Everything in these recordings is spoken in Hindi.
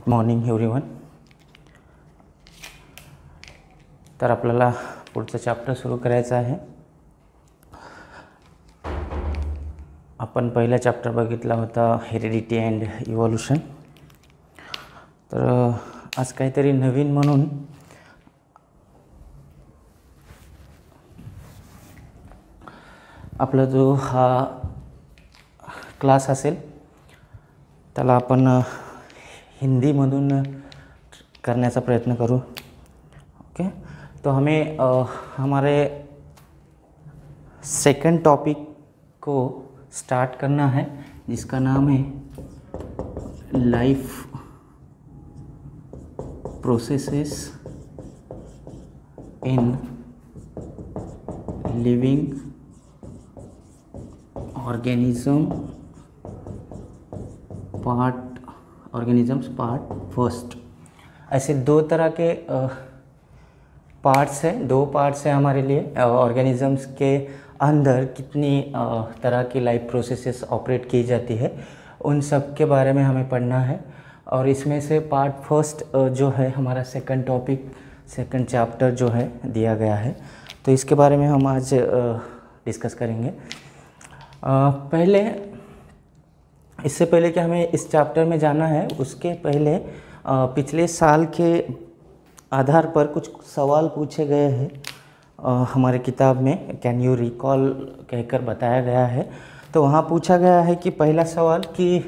गुड मॉर्निंग एव्हरीवन तर आपल्याला पुढचं चॅप्टर सुरू करायचं आहे. आपण पहिला चॅप्टर बघितला होता हेरिडिटी अँड इव्हॉल्युशन तर आज काहीतरी नवीन म्हणून आपला जो हा क्लास असेल त्याला आपण हिंदीमधून करण्याचा प्रयत्न करू. ओके तो हमें अ, हमारे सेकंड टॉपिक को स्टार्ट करना है जिसका नाम है life processes in living organism part organisms part first ऐसे दो तरह के पार्ट्स हैं, दो पार्ट्स हैं हमारे लिए। ऑर्गेनिजम्स के अंदर कितनी तरह की लाइफ प्रोसेसेस ऑपरेट की जाती है, उन सब के बारे में हमें पढ़ना है। और इसमें से पार्ट फ़र्स्ट जो है हमारा सेकंड टॉपिक सेकंड चैप्टर जो है दिया गया है। तो इसके बारे में हम आज डिस्कस करेंगे। पहले इससे पहले कि हमें इस चैप्टर में जाना है उसके पहले पिछले साल के आधार पर कुछ सवाल पूछे गए हैं। हमारे किताब में कैन यू रिकॉल कहकर बताया गया है। तो वहाँ पूछा गया है कि पहला सवाल कि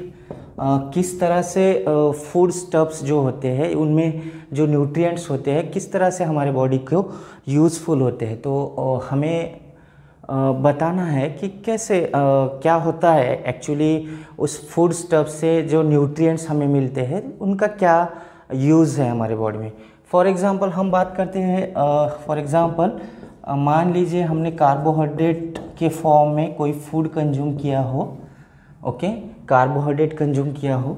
अ, किस तरह से फ़ूड स्टफ्स जो होते हैं उनमें जो न्यूट्रिएंट्स होते हैं किस तरह से हमारे बॉडी को यूज़फुल होते हैं। तो अ, हमें बताना है कि कैसे क्या होता है एक्चुअली उस फ़ूड स्टफ़ से जो न्यूट्रिएंट्स हमें मिलते हैं उनका क्या यूज़ है हमारे बॉडी में? फॉर एग्ज़ाम्पल हम बात करते हैं फॉर एग्ज़ाम्पल मान लीजिए हमने कार्बोहाइड्रेट के फॉर्म में कोई फ़ूड कंज्यूम किया हो ओके कार्बोहाइड्रेट कंज्यूम किया हो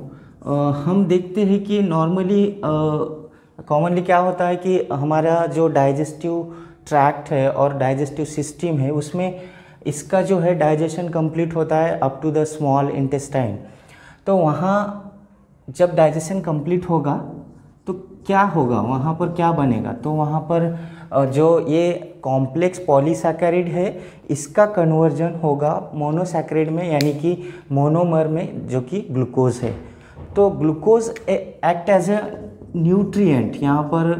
अ, हम देखते हैं कि नॉर्मली कॉमनली क्या होता है कि हमारा जो डाइजेस्टिव ट्रैक्ट है और डाइजेस्टिव सिस्टम है, उसमें इसका जो है डाइजेशन कंप्लीट होता है up to the small intestine तो वहाँ जब डाइजेशन कंप्लीट होगा तो क्या होगा? वहाँ पर क्या बनेगा? तो वहाँ पर जो ये कॉम्प्लेक्स पॉलीसैकेरिड है, इसका कन्वर्जन होगा मोनोसैकेरिड में, यानी कि मोनोमर में, जो कि ग्लूकोज है. तो glucose act as a nutrient यहाँ पर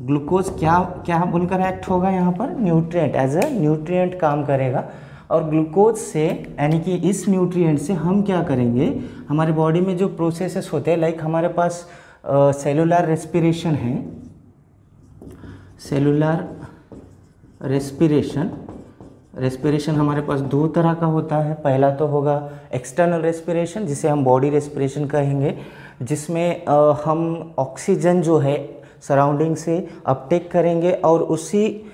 ग्लूकोज क्या क्या बोलकर एक्ट होगा यहाँ पर? न्यूट्रिएंट एज ए न्यूट्रिएंट काम करेगा। और ग्लूकोज से, यानी कि इस न्यूट्रिएंट से हम क्या करेंगे? हमारे बॉडी में जो प्रोसेसेस होते हैं लाइक हमारे पास सेलुलर रेस्पिरेशन है। सेलुलर रेस्पिरेशन रेस्पिरेशन हमारे पास दो तरह का होता है। पहला तो होगा एक्सटर्नल रेस्पिरेशन जिसे हम बॉडी रेस्पिरेशन कहेंगे, जिसमें हम ऑक्सीजन जो है सराउंडिंग से अपटेक करेंगे और उसी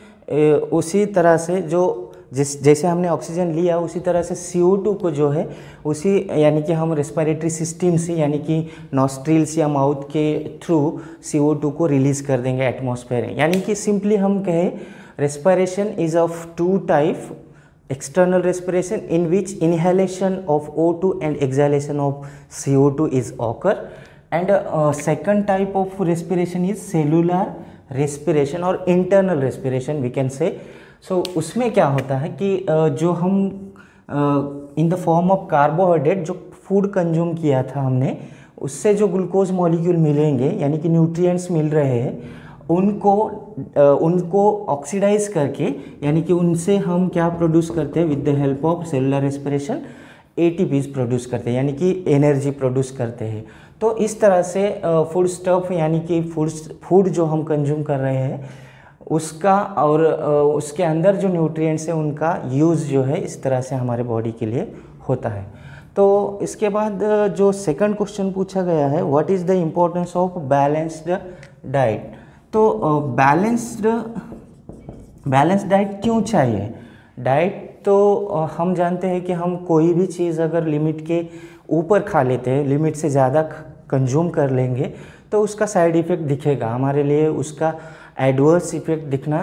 उसी तरह से जो जिस, जैसे हमने ऑक्सीजन लिया, उसी तरह से CO2 को जो है, उसी, यानी कि हम रेस्पिरेटरी सिस्टम से यानी कि नॉस्ट्रिल्स या माउथ के थ्रू CO2 को रिलीज़ कर देंगे एटमॉस्फेयर में। यानी कि सिंपली हम कहें, respiration is of two type, external respiration in which inhalation of O2 and exhalation of CO2 is occur uh, second type of respiration is cellular respiration or internal respiration we can say. So उसमें क्या होता है कि uh, जो हम in the form of carbohydrate जो फ़ूड कंज्यूम किया था हमने उससे जो ग्लूकोज मॉलिक्यूल मिलेंगे यानी कि न्यूट्रिएंट्स मिल रहे हैं उनको अ, उनको ऑक्सीडाइज करके यानी कि उनसे हम क्या प्रोड्यूस करते हैं with the help of cellular respiration A produce करते हैं यानी कि एनर्जी प्रोड्यूस करते हैं। तो इस तरह से फ़ूड स्टफ़ यानी कि फ़ूड फ़ूड जो हम कंज्यूम कर रहे हैं, उसका और उसके अंदर जो न्यूट्रिएंट्स हैं, उनका यूज़ जो है, इस तरह से हमारे बॉडी के लिए होता है। तो इसके बाद जो सेकंड क्वेश्चन पूछा गया है what is the importance of balanced diet तो बैलेंस्ड बैलेंस डाइट क्यों चाहिए? डाइट तो हम जानते हैं कि हम कोई भी चीज़ अगर लिमिट के ऊपर खा लेते हैं लिमिट से ज़्यादा कंज्यूम कर लेंगे तो उसका साइड इफ़ेक्ट दिखेगा। हमारे लिए उसका एडवर्स इफ़ेक्ट दिखना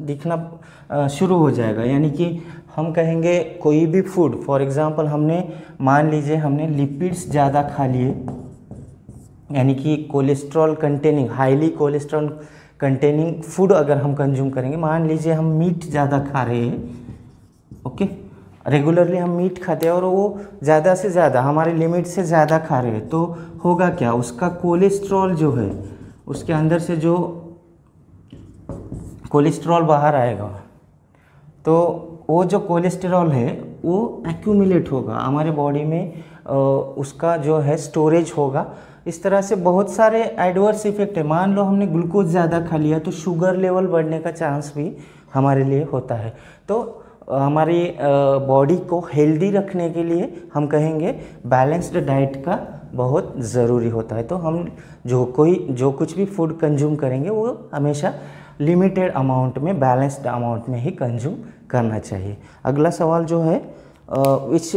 दिखना शुरू हो जाएगा। यानी कि हम कहेंगे कोई भी फ़ूड फॉर एग्जांपल हमने, मान लीजिए हमने लिपिड्स ज़्यादा खा लिए, यानी कि cholesterol containing highly cholesterol containing food अगर हम कंज्यूम करेंगे, मान लीजिए हम मीट ज़्यादा खा रहे हैं ओके रेगुलरली हम मीट खाते हैं और वो ज़्यादा से ज़्यादा, हमारे लिमिट से ज़्यादा खा रहे हैं। तो होगा क्या? उसका कोलेस्ट्रॉल जो है, उसके अंदर से जो कोलेस्ट्रॉल बाहर आएगा तो वो जो कोलेस्ट्रॉल है, वो एक्यूमुलेट होगा। हमारे बॉडी में उसका जो है स्टोरेज होगा। इस तरह से बहुत सारे एडवर्स इफ़ेक्ट है। मान लो हमने ग्लूकोज ज़्यादा खा लिया तो शुगर लेवल बढ़ने का चांस भी हमारे लिए होता है। तो हमारी बॉडी को हेल्दी रखने के लिए हम कहेंगे बैलेंस्ड डाइट का बहुत ज़रूरी होता है। तो हम जो कोई, जो कुछ भी फ़ूड कंज्यूम करेंगे, वो हमेशा लिमिटेड अमाउंट में बैलेंस्ड अमाउंट में ही कंज्यूम करना चाहिए। अगला सवाल जो है which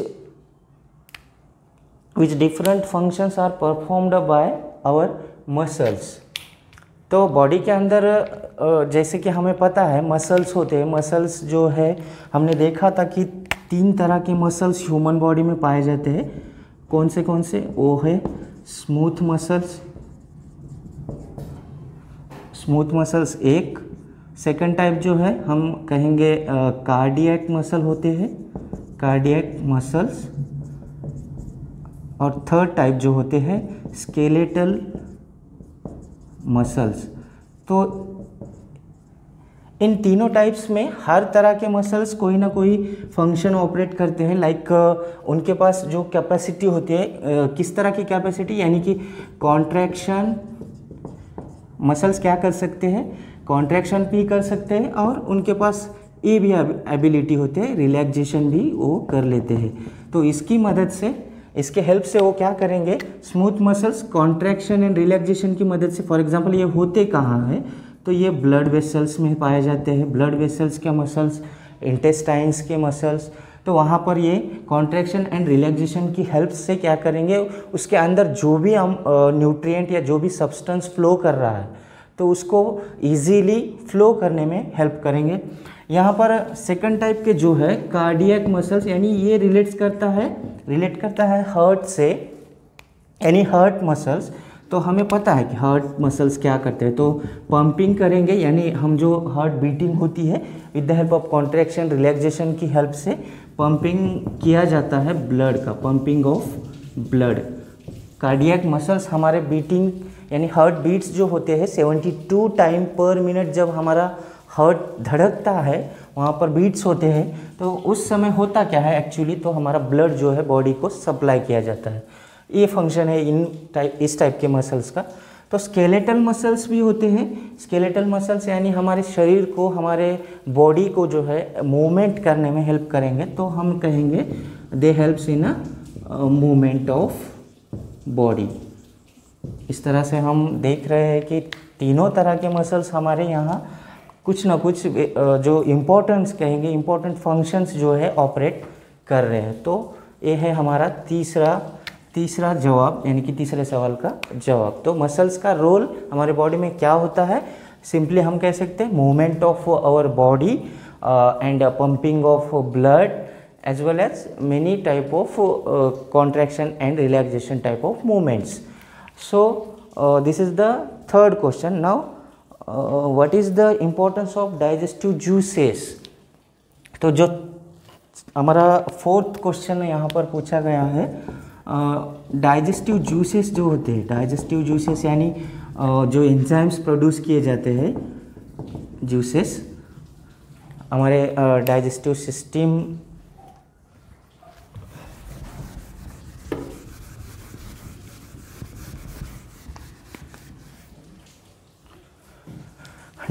which different functions are performed by our muscles तो बॉडी के अंदर जैसे कि हमें पता है मसल्स होते हैं मसल्स जो है, हमने देखा था कि तीन तरह के मसल्स ह्यूमन बॉडी में पाए जाते हैं। कौन से कौन से? वो है स्मूथ मसल्स स्मूथ मसल्स एक। सेकंड टाइप जो है, हम कहेंगे कार्डियक मसल होते हैं कार्डियक मसल्स और थर्ड टाइप जो होते हैं स्केलेटल मसल्स तो इन तीनों टाइप्स में हर तरह के मसल्स कोई ना कोई फ़ंक्शन ऑपरेट करते हैं लाइक like, उनके पास जो कैपेसिटी होती है किस तरह की कैपेसिटी यानी कि कॉन्ट्रैक्शन मसल्स क्या कर सकते हैं? कॉन्ट्रैक्शन भी कर सकते हैं और उनके पास ये भी एबिलिटी होते हैं रिलैक्सेशन भी वो कर लेते हैं। तो इसकी मदद से इसके हेल्प से वो क्या करेंगे? Smooth muscles contraction and relaxation की मदद से फॉर एग्जांपल ये होते कहाँ हैं? तो ये ब्लड वेसल्स में पाए जाते हैं। ब्लड वेसल्स के मसल्स इंटेस्टाइन्स के मसल्स तो वहाँ पर ये कॉन्ट्रैक्शन एंड रिलैक्सेशन की हेल्प से क्या करेंगे? उसके अंदर जो भी हम न्यूट्रिएंट या जो भी सब्सटेंस फ्लो कर रहा है तो उसको इजीली फ्लो करने में हेल्प करेंगे। यहाँ पर सेकंड टाइप के जो है कार्डियक मसल्स यानी ये रिलेट्स करता है रिलेट करता है हर्ट से, यानी हर्ट मसल्स तो हमें पता है कि हार्ट मसल्स क्या करते हैं। तो पंपिंग करेंगे, यानी हम जो हार्ट बीटिंग होती है with the help of contraction relaxation की हेल्प से पंपिंग किया जाता है ब्लड का pumping of blood cardiac muscles हमारे बीटिंग यानी हार्ट बीट्स जो होते हैं 72 टाइम पर मिनट जब हमारा हार्ट धड़कता है, वहाँ पर बीट्स होते हैं तो उस समय होता क्या है एक्चुअली तो हमारा ब्लड जो है बॉडी को सप्लाई किया जाता है। ये फ़ंक्शन है इन टाइप इस टाइप के मसल्स का। तो स्केलेटल मसल्स भी होते हैं। स्केलेटल मसल्स यानी हमारे शरीर को, हमारे बॉडी को जो है मूवमेंट करने में हेल्प करेंगे तो हम कहेंगे they helps in a movement of body इस तरह से हम देख रहे हैं कि तीनों तरह के मसल्स हमारे यहाँ कुछ ना कुछ जो इम्पोर्टेंस कहेंगे इम्पोर्टेंट फ़ंक्शंस जो है ऑपरेट कर रहे हैं। तो ये है हमारा तीसरा तीसरा जवाब, यानी कि तीसरे सवाल का जवाब। तो मसल्स का रोल हमारे बॉडी में क्या होता है? सिंपली हम कह सकते हैं movement of our body and pumping of blood as well as many type of contraction and relaxation type of movements so this is the third question now what is the importance of digestive juices तो जो हमारा फोर्थ क्वेश्चन यहाँ पर पूछा गया है डाइजेस्टिव uh, जूसेस जो होते हैं डाइजेस्टिव जूसेस यानी uh, जो एंजाइम्स प्रोड्यूस किए जाते हैं जूसेस हमारे digestive uh, system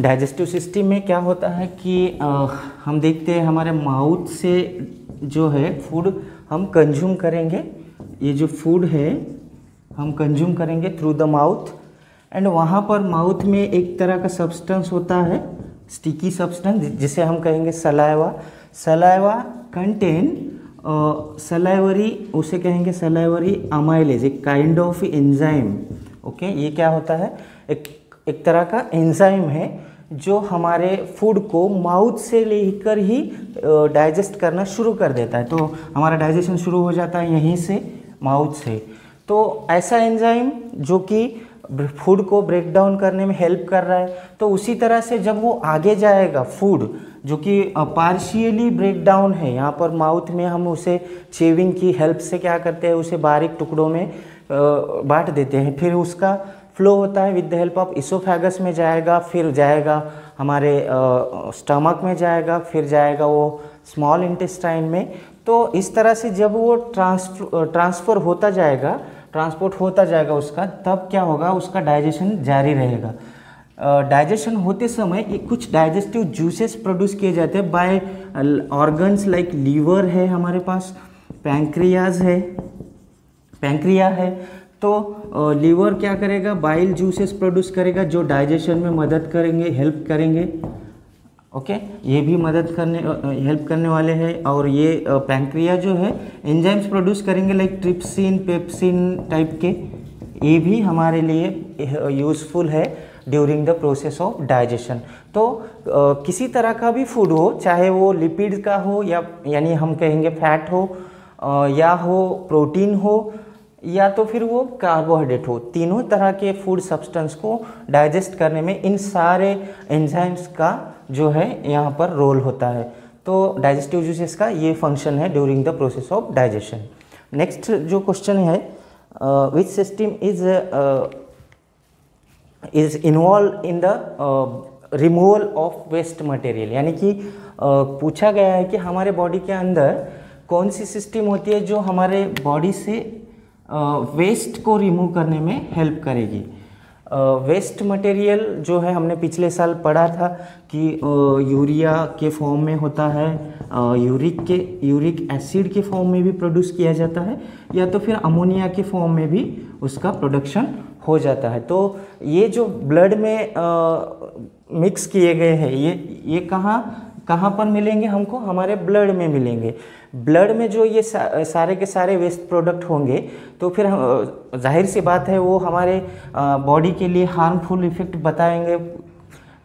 digestive system में क्या होता है कि आ, हम देखते हैं हमारे माउथ से जो है फ़ूड हम कंज्यूम करेंगे। ये जो फ़ूड है हम कंज्यूम करेंगे थ्रू द माउथ एंड वहाँ पर माउथ में एक तरह का सब्सटेंस होता है स्टिकी सब्सटेंस जिसे हम कहेंगे सलाइवा सलाइवा कंटेन सलाइवरी उसे कहेंगे सलाइवरी अमाइलेज एक काइंड ऑफ़ एंजाइम ओके ये क्या होता है? एक एक तरह का एंजाइम है जो हमारे फ़ूड को माउथ से लेकर ही डाइजेस्ट करना शुरू कर देता है। तो हमारा डाइजेशन शुरू हो जाता है यहीं से माउथ से। तो ऐसा एंजाइम जो कि फ़ूड को ब्रेक डाउन करने में हेल्प कर रहा है तो उसी तरह से जब वो आगे जाएगा फ़ूड जो कि पार्शियली ब्रेक डाउन है, यहाँ पर माउथ में हम उसे चेविंग की हेल्प से क्या करते हैं, उसे बारीक टुकड़ों में बांट देते हैं। फिर उसका फ्लो होता है with the help of oesophagus में जाएगा, फिर जाएगा हमारे स्टमक में जाएगा, फिर जाएगा वो स्मॉल इंटेस्टाइन में। तो इस तरह से जब वो ट्रांसफ़र ट्रांसफ़र होता जाएगा ट्रांसपोर्ट होता जाएगा उसका, तब क्या होगा, उसका डाइजेशन जारी रहेगा। डाइजेशन होते समय ये कुछ डाइजेस्टिव जूसेस प्रोड्यूस किए जाते हैं बाय ऑर्गन्स लाइक लीवर है हमारे पास पैंक्रियाज है पैंक्रिया है। तो लीवर क्या करेगा? बाइल जूसेस प्रोड्यूस करेगा जो डाइजेशन में मदद करेंगे हेल्प करेंगे। Okay okay? ये भी मदद करने हेल्प करने वाले हैं। और ये पैंक्रिया जो है एंजाइम्स प्रोड्यूस करेंगे लाइक ट्रिप्सिन पेप्सिन टाइप के। ये भी हमारे लिए यूज़फुल है during the process of digestion तो आ, किसी तरह का भी फ़ूड हो चाहे वो लिपिड का हो या यानी हम कहेंगे फैट हो आ, या हो प्रोटीन हो या तो फिर वो कार्बोहाइड्रेट हो। तीनों तरह के फ़ूड सब्सटेंस को डाइजेस्ट करने में इन सारे एंजाइम्स का जो है यहाँ पर रोल होता है। तो डाइजेस्टिव जूसेस का ये फ़ंक्शन है during the process of digestion next जो क्वेश्चन है which system is is involve in the removal of waste material यानी कि uh, पूछा गया है कि हमारे बॉडी के अंदर कौन सी सिस्टम होती है जो हमारे बॉडी से वेस्ट को रिमूव करने में हेल्प करेगी। वेस्ट मटेरियल जो है, हमने पिछले साल पढ़ा था कि यूरिया के फॉर्म में होता है यूरिक के, यूरिक एसिड के फॉर्म में भी प्रोड्यूस किया जाता है, या तो फिर अमोनिया के फॉर्म में भी उसका प्रोडक्शन हो जाता है। तो ये जो ब्लड में मिक्स किए गए हैं, ये ये कहाँ कहाँ पर मिलेंगे हमको? हमारे ब्लड में मिलेंगे। ब्लड में जो ये सारे के सारे वेस्ट प्रोडक्ट होंगे तो फिर हम ज़ाहिर सी बात है, वो हमारे बॉडी के लिए हार्मफुल इफ़ेक्ट बताएँगे।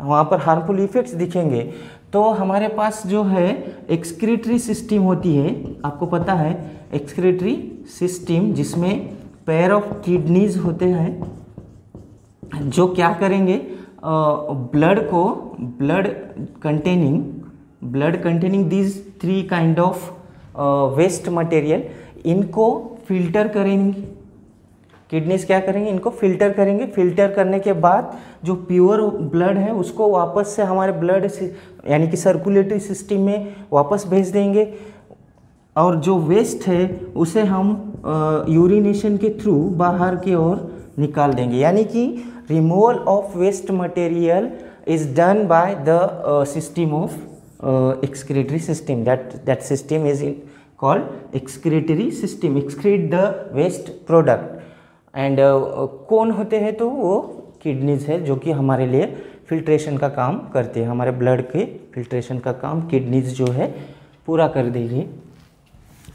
वहाँ पर हार्मफुल इफ़ेक्ट्स दिखेंगे। तो हमारे पास जो है एक्सक्रीटरी सिस्टम होती है। आपको पता है एक्सक्रीटरी सिस्टम जिसमें पैर ऑफ़ किडनीज होते हैं, जो क्या करेंगे ब्लड को blood containing blood containing this three kind of waste material इनको फ़िल्टर करेंगे। किडनीज क्या करेंगे? इनको फ़िल्टर करेंगे। फ़िल्टर करने के बाद जो प्योर ब्लड है, उसको वापस से हमारे ब्लड यानी कि सर्कुलेटरी सिस्टम में वापस भेज देंगे। और जो वेस्ट है, उसे हम यूरिनेशन के थ्रू बाहर की ओर निकाल देंगे। यानी कि removal of waste material is done by the system of excretory system. That that system is called excretory system. Excrete the waste product. And uh, कौन होते हैं तो वो किडनीज है जो कि हमारे लिए फिल्ट्रेशन का काम करते हैं। हमारे ब्लड के फिल्ट्रेशन का काम किडनीज जो है पूरा कर देगी।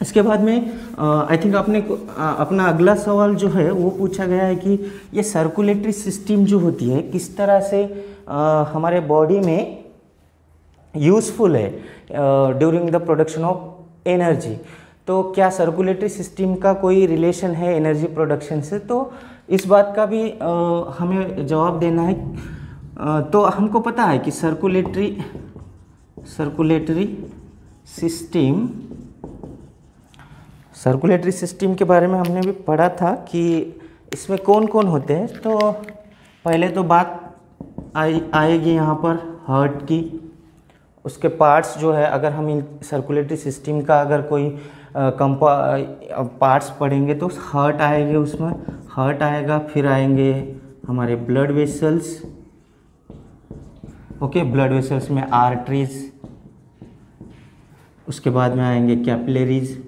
इसके बाद में आई थिंक आपने आ, अपना अगला सवाल जो है वो पूछा गया है कि ये सर्कुलेटरी सिस्टम जो होती है किस तरह से आ, हमारे बॉडी में यूज़फुल है during the production of energy तो क्या सर्कुलेटरी सिस्टम का कोई रिलेशन है एनर्जी प्रोडक्शन से? तो इस बात का भी uh, हमें जवाब देना है। Uh, तो हमको पता है कि circulatory circulatory system circulatory system के बारे में हमने भी पढ़ा था कि इसमें कौन कौन होते हैं। तो पहले तो बात आएगी यहाँ पर हार्ट की। उसके पार्ट्स जो है, अगर हम सर्कुलेटरी सिस्टम का अगर कोई कंपा पार्ट्स पढ़ेंगे तो हार्ट आएँगे उसमें। हार्ट आएगा, फिर आएँगे हमारे blood vessels okay blood vessels में आर्टरीज उसके बाद में आएँगे कैपिलरीज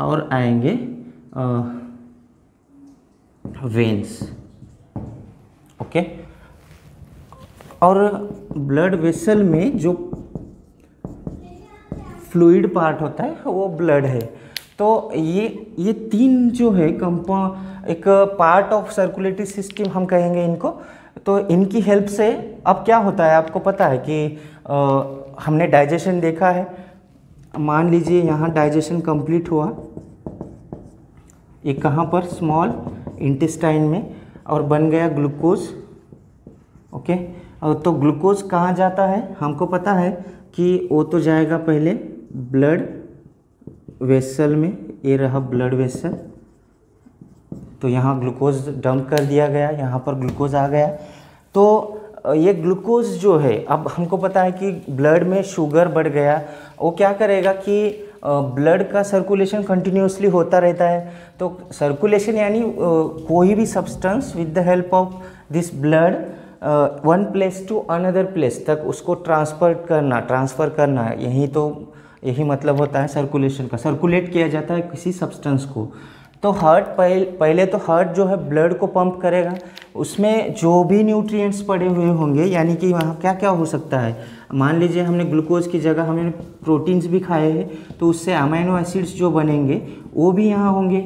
और आएँगे वेंस ओके okay? और ब्लड वेसल में जो फ्लूइड पार्ट होता है वो ब्लड है। तो ये ये तीन जो है कंपा एक पार्ट ऑफ़ सर्कुलेटरी सिस्टम हम कहेंगे इनको। तो इनकी हेल्प से अब क्या होता है आपको पता है कि आ, हमने डाइजेशन देखा है। मान लीजिए यहाँ डाइजेशन कंप्लीट हुआ। ये कहाँ पर? स्मॉल इंटेस्टाइन में और बन गया ग्लूकोज ओके और तो ग्लूकोज कहाँ जाता है? हमको पता है कि वो तो जाएगा पहले ब्लड वेसल में, ये रहा ब्लड वेसल। तो यहाँ ग्लूकोज डंप कर दिया गया, यहाँ पर ग्लूकोज आ गया। तो ये ग्लूकोज जो है, अब हमको पता है कि ब्लड में शुगर बढ़ गया। वो क्या करेगा कि ब्लड का सर्कुलेशन कंटिन्यूसली होता रहता है। तो सर्कुलेशन यानी कोई भी substance with the help of this blood one place to another place तक उसको ट्रांसफ़र करना ट्रांसफ़र करना, यही तो यही मतलब होता है सर्कुलेशन का। सर्कुलेट किया जाता है किसी सब्सटेंस को। तो हार्ट पहले पहले तो हार्ट जो है ब्लड को पंप करेगा। उसमें जो भी न्यूट्रिएंट्स पड़े हुए होंगे, यानी कि वहाँ क्या क्या हो सकता है? मान लीजिए हमने ग्लूकोज की जगह हमने प्रोटीन्स भी खाए हैं तो उससे अमाइनो एसिड्स जो बनेंगे, वो भी यहाँ होंगे।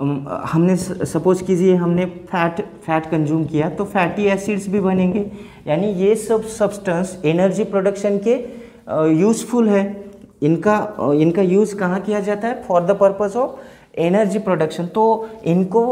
हमने सपोज़ कीजिए हमने फैट फैट कंज्यूम किया तो फैटी एसिड्स भी बनेंगे। यानी ये सब सब्सटेंस एनर्जी प्रोडक्शन के यूज़फुल है। इनका इनका यूज़ कहाँ किया जाता है? For the purpose of energy production तो इनको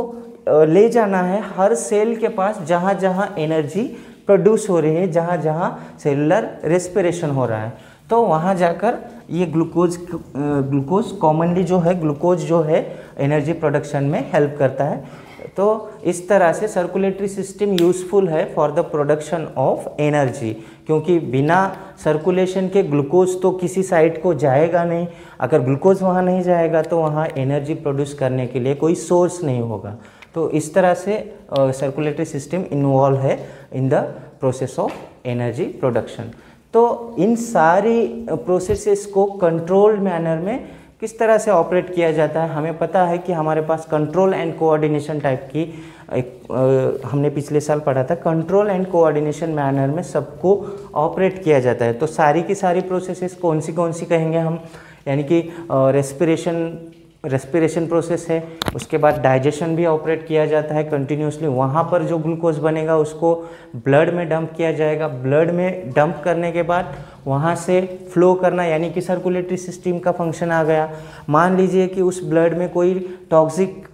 ले जाना है हर सेल के पास जहाँ जहाँ एनर्जी प्रोड्यूस हो रही है जहाँ जहाँ सेलुलर रेस्पिरेशन हो रहा है। तो वहाँ जाकर ये ग्लूकोज ग्लूकोज कॉमनली जो है, ग्लूकोज जो है एनर्जी प्रोडक्शन में हेल्प करता है। तो इस तरह से सर्कुलेटरी सिस्टम यूज़फुल है for the production of energy क्योंकि बिना सर्कुलेशन के ग्लूकोज तो किसी साइट को जाएगा नहीं। अगर ग्लूकोज वहाँ नहीं जाएगा तो वहाँ एनर्जी प्रोड्यूस करने के लिए कोई सोर्स नहीं होगा। तो इस तरह से सर्कुलेटरी सिस्टम इन्वॉल्व है in the process of energy production तो इन सारी प्रोसेसेस को कंट्रोल्ड मैनर में किस तरह से ऑपरेट किया जाता है? हमें पता है कि हमारे पास कंट्रोल एंड कोऑर्डिनेशन टाइप की एक आ, हमने पिछले साल पढ़ा था कंट्रोल एंड कोऑर्डिनेशन मैनर में सबको ऑपरेट किया जाता है। तो सारी की सारी प्रोसेसेस कौन सी कौन सी कहेंगे हम? यानी कि रेस्पिरेशन रेस्पिरेशन प्रोसेस है, उसके बाद डाइजेशन भी ऑपरेट किया जाता है कंटिन्यूसली वहाँ पर जो ग्लूकोज बनेगा उसको ब्लड में डंप किया जाएगा। ब्लड में डंप करने के बाद वहाँ से फ्लो करना, यानी कि सर्कुलेटरी सिस्टम का फ़ंक्शन आ गया। मान लीजिए कि उस ब्लड में कोई टॉक्सिक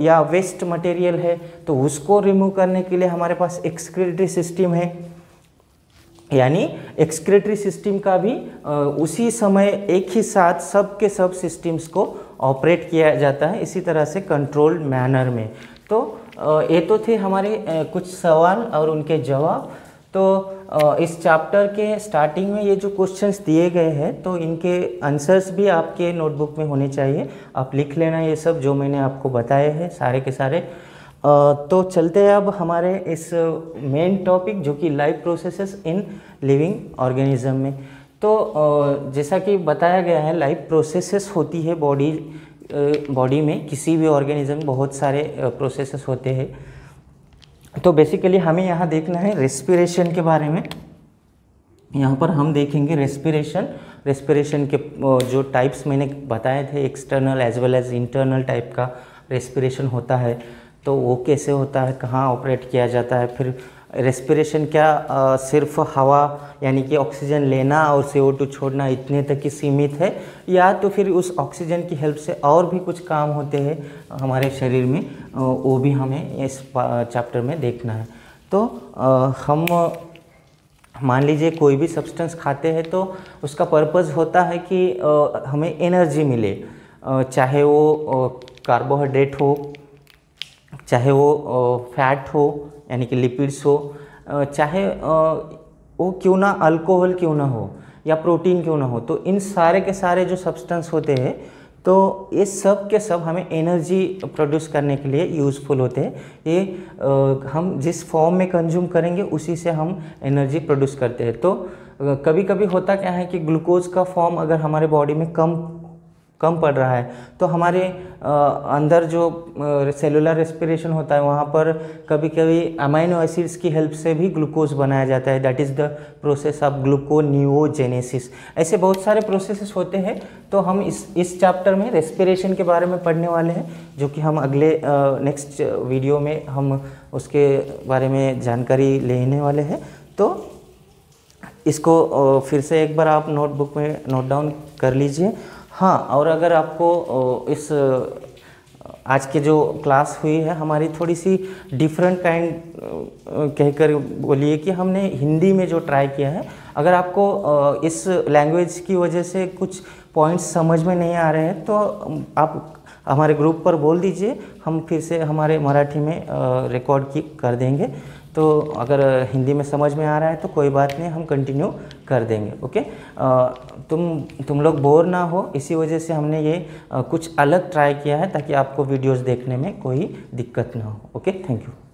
या वेस्ट मटेरियल है तो उसको रिमूव करने के लिए हमारे पास एक्सक्रेटरी सिस्टम है। यानी एक्सक्रेटरी सिस्टम का भी उसी समय एक ही साथ सब के सब सिस्टम्स को ऑपरेट किया जाता है इसी तरह से कंट्रोल्ड मैनर में। तो ये तो थे हमारे कुछ सवाल और उनके जवाब। तो इस चैप्टर के स्टार्टिंग में ये जो क्वेश्चंस दिए गए हैं तो इनके आंसर्स भी आपके नोटबुक में होने चाहिए। आप लिख लेना ये सब जो मैंने आपको बताए हैं सारे के सारे। तो चलते हैं अब हमारे इस मेन टॉपिक जो कि life processes in living organism में। तो जैसा कि बताया गया है लाइफ प्रोसेसेस होती है बॉडी बॉडी में। किसी भी ऑर्गेनिज्म बहुत सारे प्रोसेसेस होते हैं। तो बेसिकली हमें यहाँ देखना है रेस्पिरेशन के बारे में। यहाँ पर हम देखेंगे रेस्पिरेशन रेस्पिरेशन के जो टाइप्स मैंने बताए थे external as well as internal type का रेस्पिरेशन होता है। तो वो कैसे होता है, कहाँ ऑपरेट किया जाता है, फिर रेस्पिरेशन क्या आ, सिर्फ़ हवा यानी कि ऑक्सीजन लेना और सी छोड़ना इतने तक ही सीमित है या तो फिर उस ऑक्सीजन की हेल्प से और भी कुछ काम होते हैं हमारे शरीर में वो भी हमें इस चैप्टर में देखना है। तो आ, हम मान लीजिए कोई भी सब्सटेंस खाते हैं तो उसका पर्पज़ होता है कि आ, हमें एनर्जी मिले चाहे वो कार्बोहाइड्रेट हो चाहे वो फैट हो, यानी कि लिपिड्स हो चाहे वो क्यों ना अल्कोहल क्यों ना हो या प्रोटीन क्यों ना हो तो इन सारे के सारे जो सब्सटेंस होते हैं तो ये सब के सब हमें एनर्जी प्रोड्यूस करने के लिए यूज़फुल होते हैं। ये हम जिस फॉर्म में कंज्यूम करेंगे, उसी से हम एनर्जी प्रोड्यूस करते हैं। तो कभी कभी होता क्या है कि ग्लूकोज का फॉर्म अगर हमारे बॉडी में कम कम पड़ रहा है। तो हमारे अंदर जो सेलुलर रेस्पिरेशन होता है, वहाँ पर कभी कभी अमाइनो एसिड्स की हेल्प से भी ग्लूकोज बनाया जाता है। That is the process of gluconeogenesis ऐसे बहुत सारे प्रोसेसेस होते हैं तो हम इस इस चैप्टर में रेस्पिरेशन के बारे में पढ़ने वाले हैं, जो कि हम अगले नेक्स्ट वीडियो में हम उसके बारे में जानकारी लेने वाले हैं। तो इसको फिर से एक बार आप नोटबुक में नोट डाउन कर लीजिए। हाँ और अगर आपको इस आज की जो क्लास हुई है, हमारी थोड़ी सी डिफरेंट काइंड कहकर बोलिए कि हमने हिंदी में जो ट्राई किया है, अगर आपको इस लैंग्वेज की वजह से कुछ पॉइंट्स समझ में नहीं आ रहे हैं तो आप हमारे ग्रुप पर बोल दीजिए, हम फिर से हमारे मराठी में रिकॉर्ड की कर देंगे। तो अगर हिंदी में समझ में आ रहा है तो कोई बात नहीं हम कंटिन्यू कर देंगे ओके आ, तुम तुम लोग बोर ना हो इसी वजह से हमने ये आ, कुछ अलग ट्राई किया है ताकि आपको वीडियोस देखने में कोई दिक्कत ना हो ओके थैंक यू